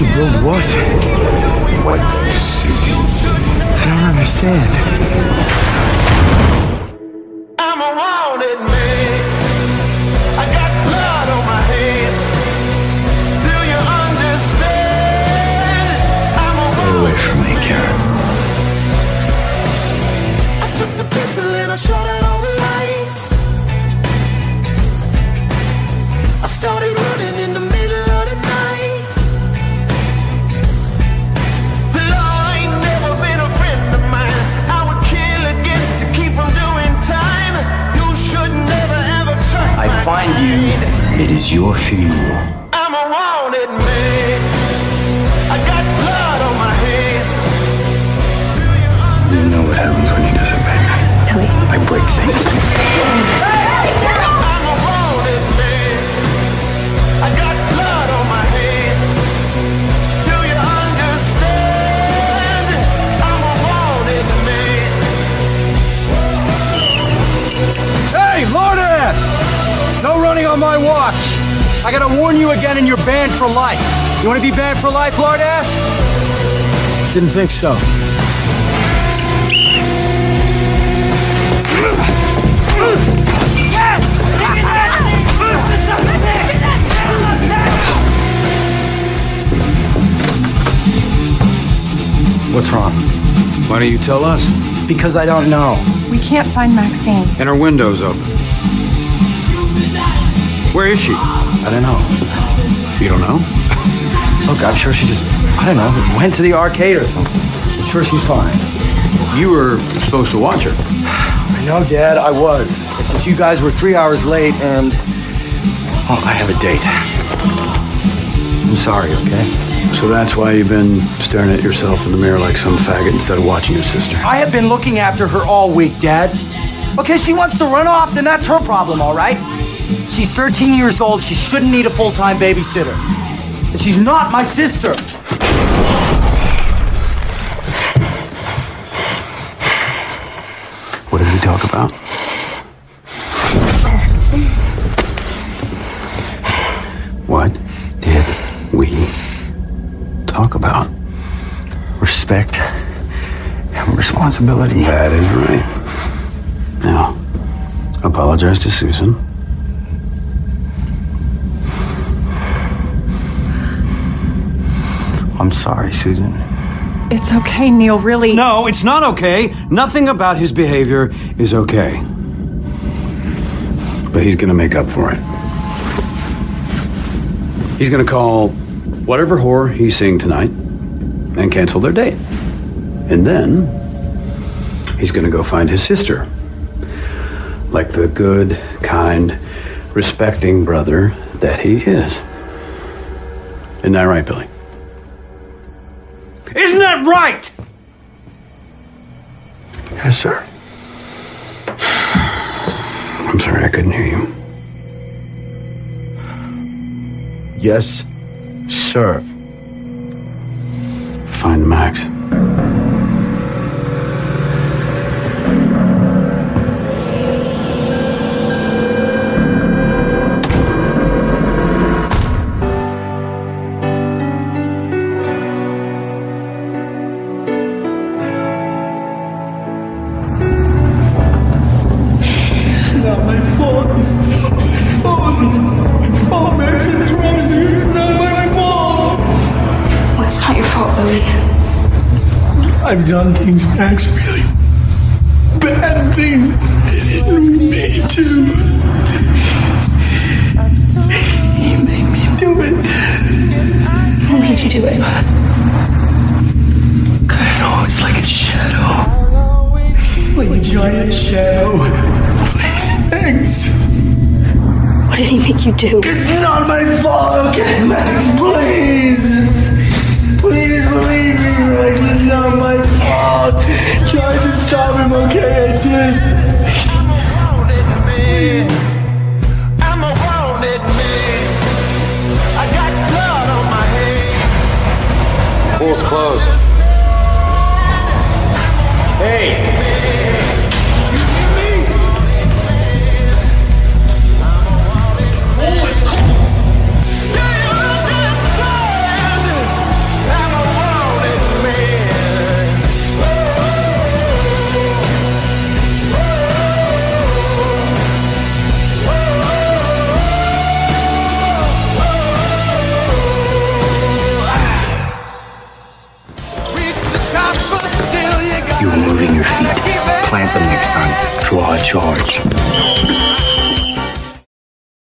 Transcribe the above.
You're what? What you see. I don't understand. It is your funeral. I'm a wanted man. I got blood on my hands. You know what happens when you disobey me. Billy. I break things. I gotta warn you again, and you're banned for life. You wanna be banned for life, Lord ass? Didn't think so. What's wrong? Why don't you tell us? Because I don't know. We can't find Maxine. And her window's open. Where is she? I don't know. You don't know? Look, I'm sure she just, I don't know, went to the arcade or something. I'm sure she's fine. You were supposed to watch her. I know, Dad, I was. It's just you guys were three hours late and. Oh, I have a date. I'm sorry, okay? So that's why you've been staring at yourself in the mirror like some faggot instead of watching your sister. I have been looking after her all week, Dad. Okay, she wants to run off, then that's her problem, all right? She's 13 years old. She shouldn't need a full time babysitter. And she's not my sister. What did we talk about? What did we talk about? Respect and responsibility. That is right. Now, apologize to Susan. I'm sorry, Susan. It's okay, Neil, really. No, it's not okay. Nothing about his behavior is okay. But he's gonna make up for it. He's gonna call whatever whore he's seeing tonight and cancel their date. And then he's gonna go find his sister. Like the good, kind, respecting brother that he is. Isn't that right, Billy? Isn't that right? Yes, sir. I'm sorry I couldn't hear you. Yes, sir. Find Max. Fault. I've done things, Max, really bad things. I didn't mean to. You made me do it. Who made you do it? I know it's like a shadow. Like a giant shadow. Please, Max. What did he make you do? It's not my fault, okay, Max? Please. Please believe me, Max. It's not my fault. Tried to stop him, okay? I did. Charge.